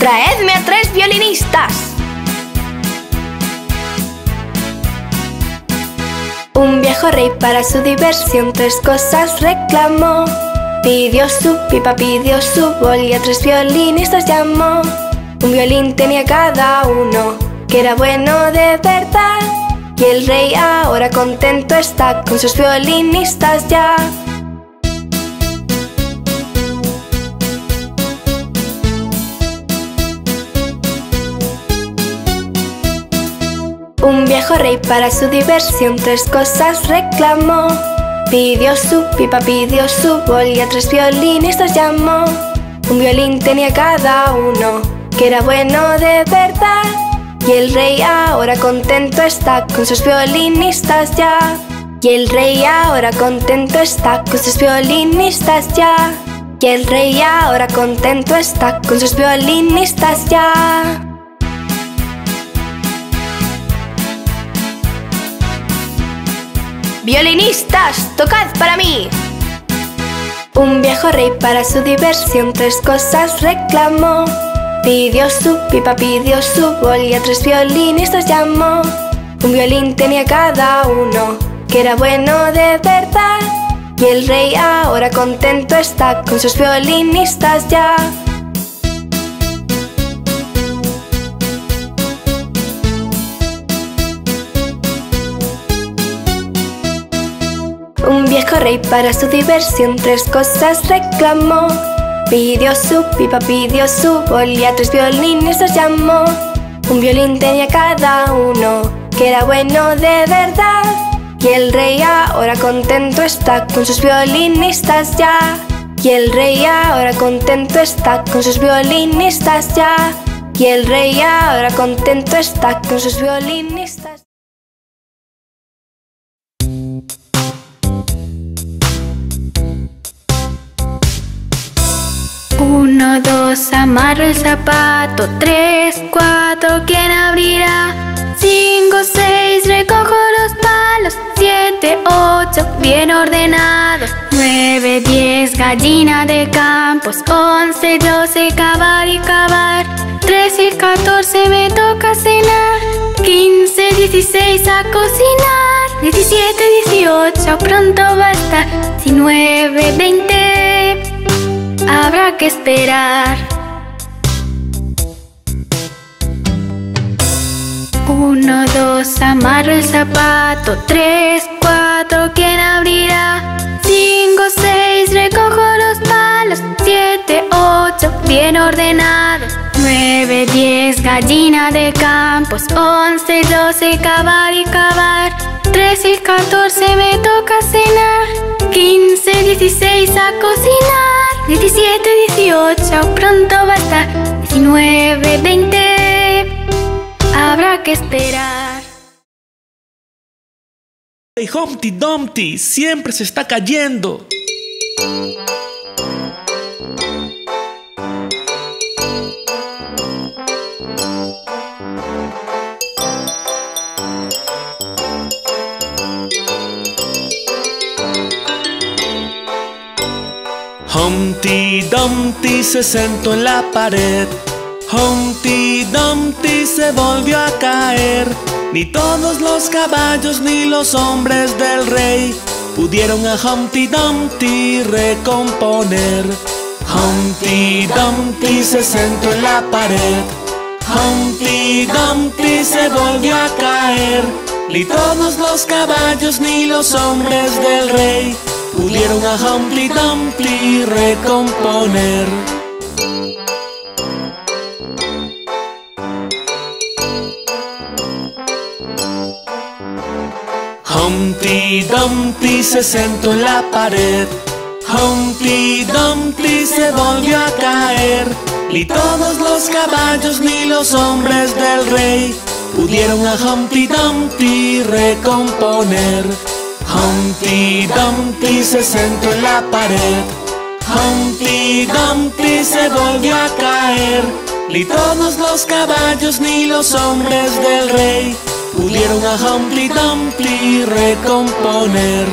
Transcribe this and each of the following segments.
Traedme a tres violinistas. Un viejo rey para su diversión tres cosas reclamó. Pidió su pipa, pidió su bol y a tres violinistas llamó. Un violín tenía cada uno, que era bueno de verdad. Y el rey ahora contento está con sus violinistas ya. Un viejo rey para su diversión tres cosas reclamó. Pidió su pipa, pidió su bol y a tres violinistas llamó. Un violín tenía cada uno, que era bueno de verdad. Y el rey ahora contento está con sus violinistas ya. Y el rey ahora contento está con sus violinistas ya. Y el rey ahora contento está con sus violinistas ya. Violinistas, tocad para mí. Un viejo rey para su diversión tres cosas reclamó. Pidió su pipa, pidió su bol y a tres violinistas llamó. Un violín tenía cada uno, que era bueno de verdad. Y el rey ahora contento está con sus violinistas ya. Viejo rey para su diversión tres cosas reclamó. Pidió su pipa, pidió su bol y a tres violinistas llamó. Un violín tenía cada uno, que era bueno de verdad. Y el rey ahora contento está con sus violinistas ya. Y el rey ahora contento está con sus violinistas ya. Y el rey ahora contento está con sus violinistas. Dos, amarro el zapato. Tres, cuatro, ¿quién abrirá? Cinco, seis, recojo los palos. Siete, ocho, bien ordenados. Nueve, diez, gallina de campos. Once, doce, cavar y cavar. Trece catorce, me toca cenar. Quince, dieciséis, a cocinar. Diecisiete, dieciocho, pronto basta. Diecinueve, veinte habrá que esperar. Uno, dos, amarro el zapato. Tres, cuatro, ¿quién abrirá? Cinco, seis, recojo los palos. Siete, ocho, bien ordenados. Nueve, diez, gallina de campos. Once, doce, cavar y cavar. Trece y catorce, me toca cenar. Quince, dieciséis, a cocinar. 17, 18, pronto basta. 19, 20, habrá que esperar. Hey, Humpty Dumpty siempre se está cayendo. Humpty Dumpty se sentó en la pared. Humpty Dumpty se volvió a caer. Ni todos los caballos ni los hombres del rey pudieron a Humpty Dumpty recomponer. Humpty Dumpty se sentó en la pared. Humpty Dumpty se volvió a caer. Ni todos los caballos ni los hombres del rey pudieron a Humpty Dumpty recomponer. Humpty Dumpty se sentó en la pared. Humpty Dumpty se volvió a caer. Ni todos los caballos ni los hombres del rey pudieron a Humpty Dumpty recomponer. Humpty Dumpty se sentó en la pared. Humpty Dumpty se volvió a caer. Ni todos los caballos ni los hombres del rey pudieron a Humpty Dumpty recomponer.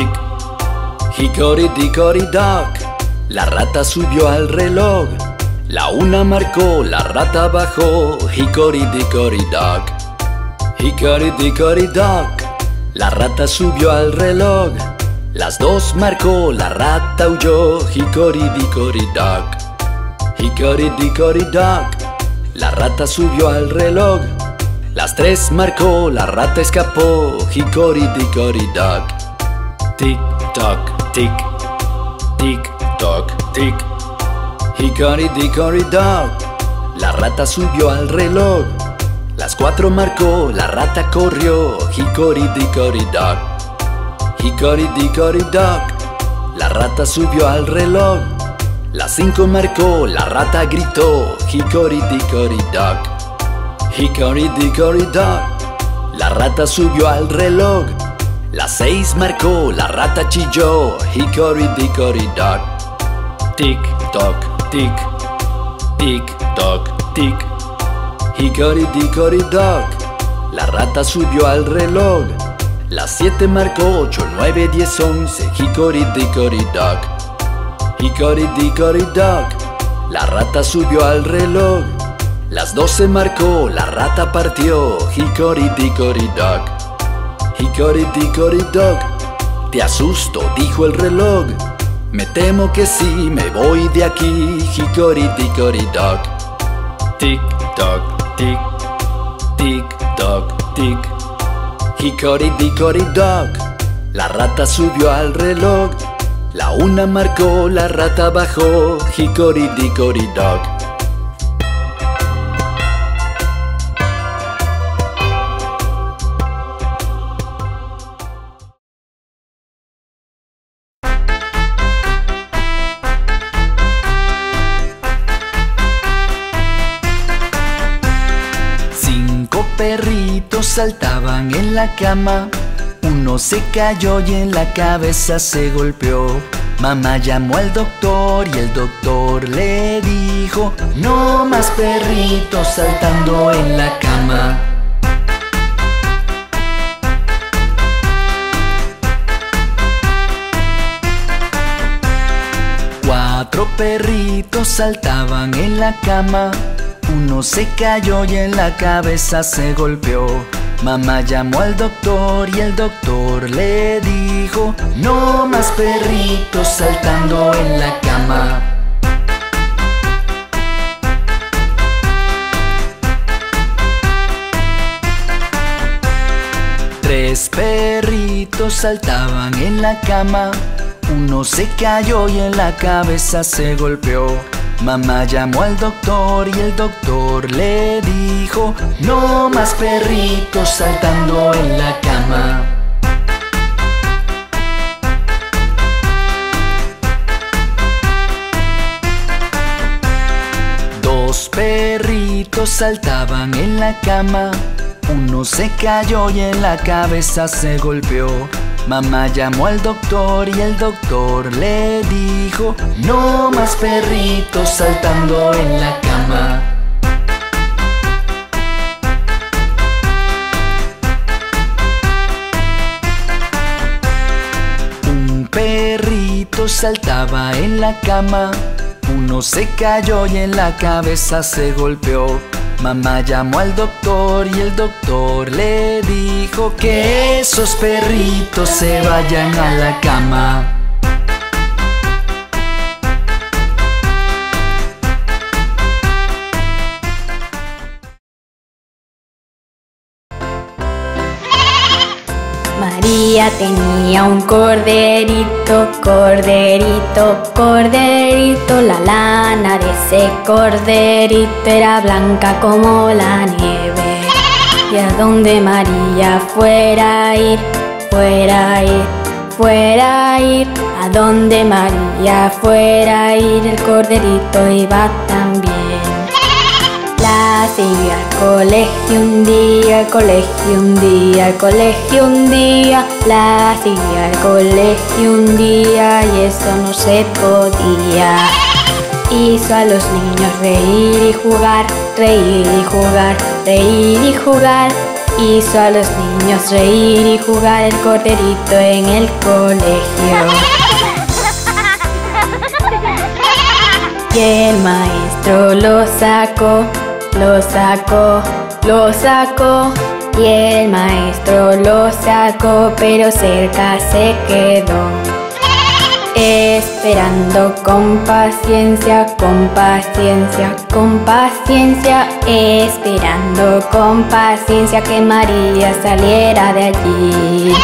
Tic. Dock, la rata subió al reloj. La una marcó, la rata bajó, hickory dickory dock. La rata subió al reloj. Las dos marcó, la rata huyó, hickory dickory dock. La rata subió al reloj. Las tres marcó, la rata escapó, hickory dickory dock. Tic toc, tic, tic toc, tic. Hickory dickory dock, la rata subió al reloj. Las cuatro marcó, la rata corrió, hickory dickory dock. Hickory dickory dock, la rata subió al reloj. Las cinco marcó, la rata gritó, hickory dickory dock. Hickory dickory dock, la rata subió al reloj. Las seis marcó, la rata chilló, hickory dickory dock. Tic toc, tic, tic toc, tic. Hickory dickory dock, la rata subió al reloj. Las siete marcó, ocho, nueve, diez, once, hickory dickory dock. Hickory dickory dock, la rata subió al reloj. Las doce marcó, la rata partió, hickory dickory dock. Dock, te asusto, dijo el reloj. Me temo que sí, me voy de aquí, dock. Tic toc, tic, tic toc, tic. Dock, la rata subió al reloj. La una marcó, la rata bajó, hickory perritos saltaban en la cama. Uno se cayó y en la cabeza se golpeó. Mamá llamó al doctor y el doctor le dijo, no más perritos saltando en la cama. Cuatro perritos saltaban en la cama. Uno se cayó y en la cabeza se golpeó. Mamá llamó al doctor y el doctor le dijo, no más perritos saltando en la cama. Tres perritos saltaban en la cama. Uno se cayó y en la cabeza se golpeó. Mamá llamó al doctor y el doctor le dijo, no más perritos saltando en la cama. Dos perritos saltaban en la cama. Uno se cayó y en la cabeza se golpeó. Mamá llamó al doctor y el doctor le dijo, no más perritos saltando en la cama. Un perrito saltaba en la cama. Uno se cayó y en la cabeza se golpeó. Mamá llamó al doctor y el doctor le dijo que esos perritos se vayan a la cama. María tenía un corderito, corderito, corderito. La lana de ese corderito era blanca como la nieve. Y a donde María fuera a ir, fuera a ir, fuera a ir. A donde María fuera a ir, el corderito iba también. Siguió al colegio un día, al colegio un día, al colegio un día. La siguió al colegio un día y eso no se podía. Hizo a los niños reír y jugar, reír y jugar, reír y jugar. hizo a los niños reír y jugar el corderito en el colegio. Y el maestro lo sacó, lo sacó, lo sacó. Y el maestro lo sacó, pero cerca se quedó. Esperando con paciencia, con paciencia, con paciencia Esperando con paciencia que María saliera de allí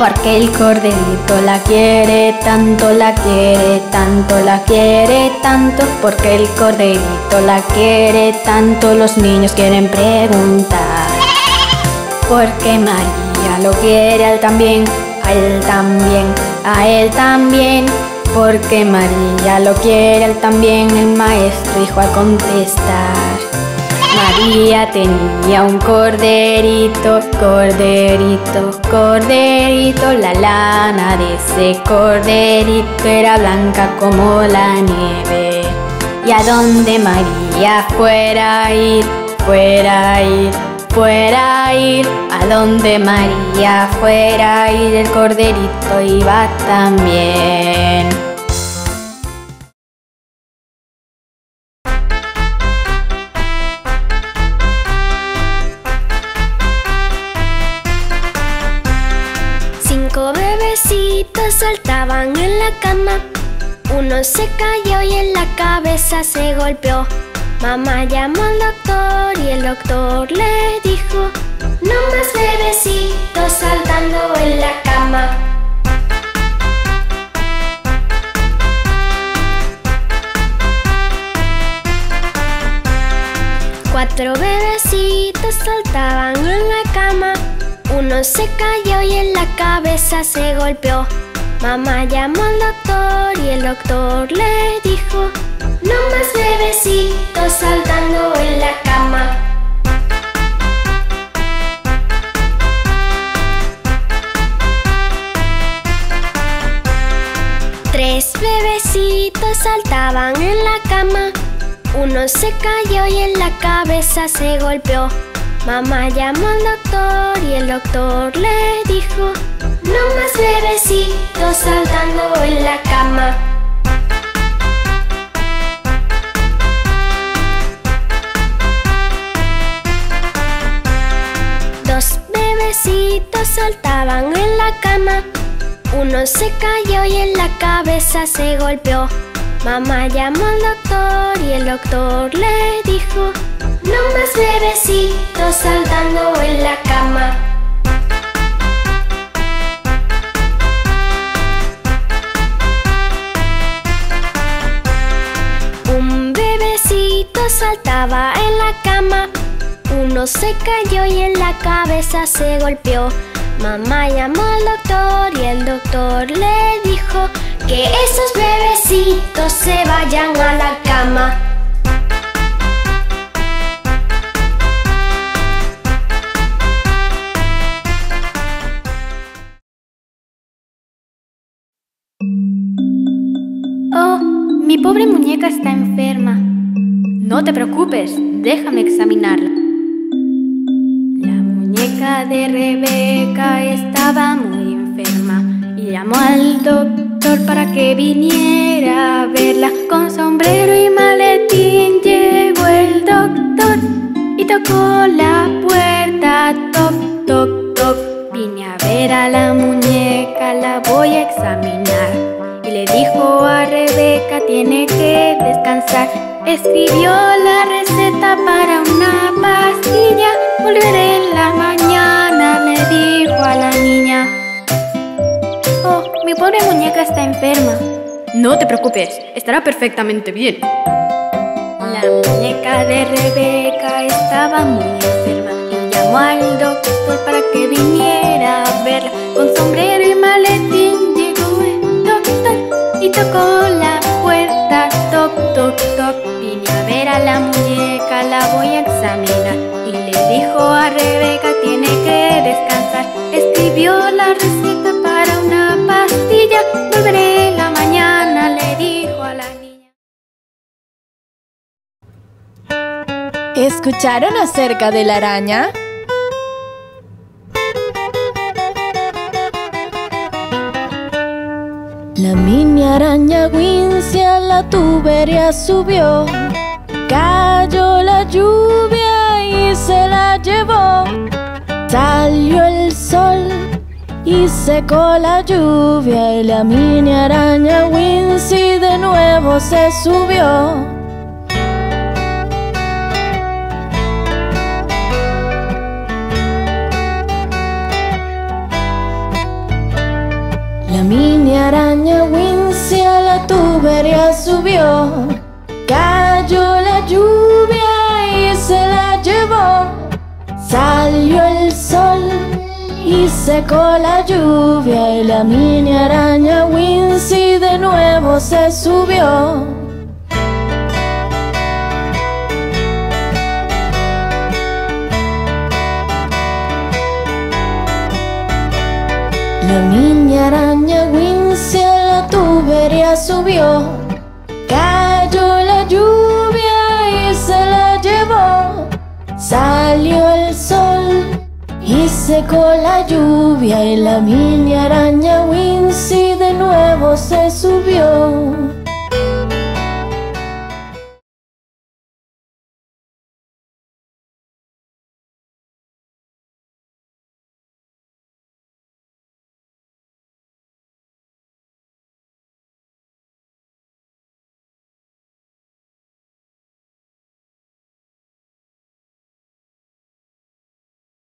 Porque el corderito la quiere tanto, la quiere tanto, la quiere tanto Porque el corderito la quiere tanto, los niños quieren preguntar Porque María lo quiere a él también, a él también a él también, porque María lo quiere él también, el maestro dijo a contestar. María tenía un corderito, corderito, corderito, la lana de ese corderito era blanca como la nieve. Y a donde María fuera a ir, fuera a ir, fuera a ir a donde María fuera a ir el corderito iba también. Saltaban en la cama. Uno se cayó y en la cabeza se golpeó. Mamá llamó al doctor y el doctor le dijo, no más bebecitos saltando en la cama. Cuatro bebecitos saltaban en la cama. Uno se cayó y en la cabeza se golpeó. Mamá llamó al doctor y el doctor le dijo, no más bebecitos saltando en la cama. Tres bebecitos saltaban en la cama. Uno se cayó y en la cabeza se golpeó. Mamá llamó al doctor y el doctor le dijo, más bebecitos saltando en la cama. saltaban en la cama. Uno se cayó y en la cabeza se golpeó. Mamá llamó al doctor y el doctor le dijo, no más bebecitos saltando en la cama. Saltaba en la cama uno se cayó y en la cabeza se golpeó. Mamá llamó al doctor y el doctor le dijo que esos bebecitos se vayan a la cama. Oh, mi pobre muñeca está enferma. No te preocupes, déjame examinarla muñeca de Rebeca estaba muy enferma y llamó al doctor para que viniera a verla. Con sombrero y maletín llegó el doctor y tocó la puerta, toc, toc, toc. Vine a ver a la muñeca, la voy a examinar. Y le dijo a Rebeca, tiene que descansar. Escribió la receta para una pastilla. Volveré en la mañana, le dijo a la niña. Oh, mi pobre muñeca está enferma. No te preocupes, estará perfectamente bien. La muñeca de Rebeca estaba muy enferma y llamó al doctor para que viniera a verla. Con sombrero y maletín llegó el doctor y tocó la puerta, la muñeca la voy a examinar. Y le dijo a Rebeca tiene que descansar Escribió la receta para una pastilla. Volveré la mañana, le dijo a la niña. ¿Escucharon acerca de la araña? La mini araña Wincia la tubería subió. Salió el sol y secó la lluvia y la mini araña Wincy de nuevo se subió. La mini araña Wincy a la tubería subió. Secó la lluvia y la mini araña Wincy de nuevo se subió. La mini araña Wincy a la tubería subió. Cayó la lluvia y se la llevó. Salió y secó la lluvia y la mini araña Wincy de nuevo se subió.